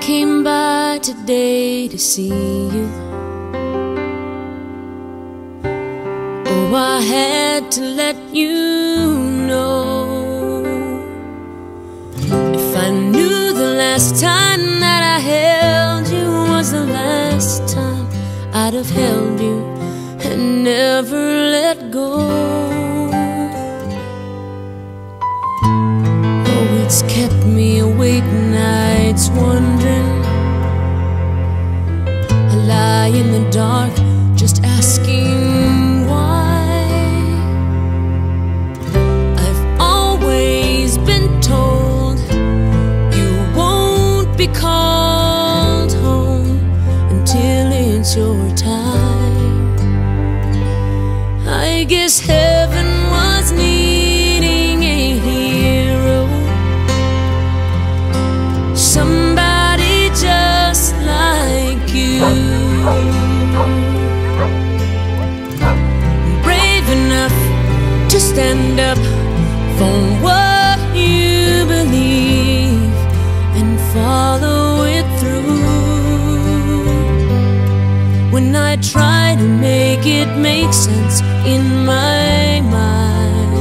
came by today to see you. Oh, I had to let you know. If I knew the last time that I held you was the last time I'd have held you and never let go. Dark just asking why. I've always been told you won't be called home until it's your time. I guess to stand up for what you believe and follow it through. When I try to make it make sense in my mind,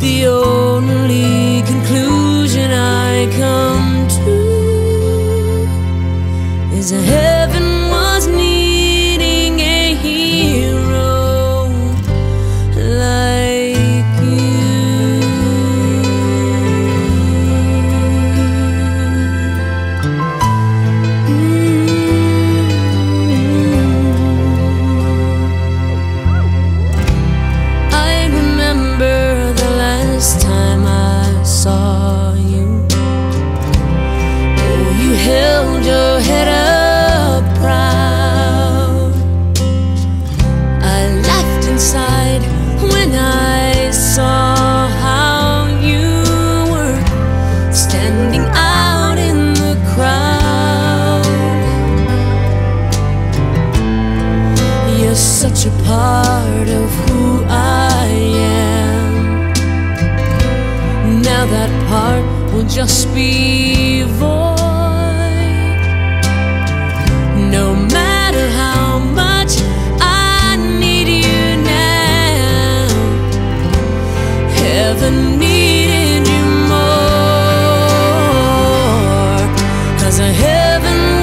the only conclusion I come to is a part of who I am. Now that part will just be void. No matter how much I need you now, heaven needed you more. Cause a heaven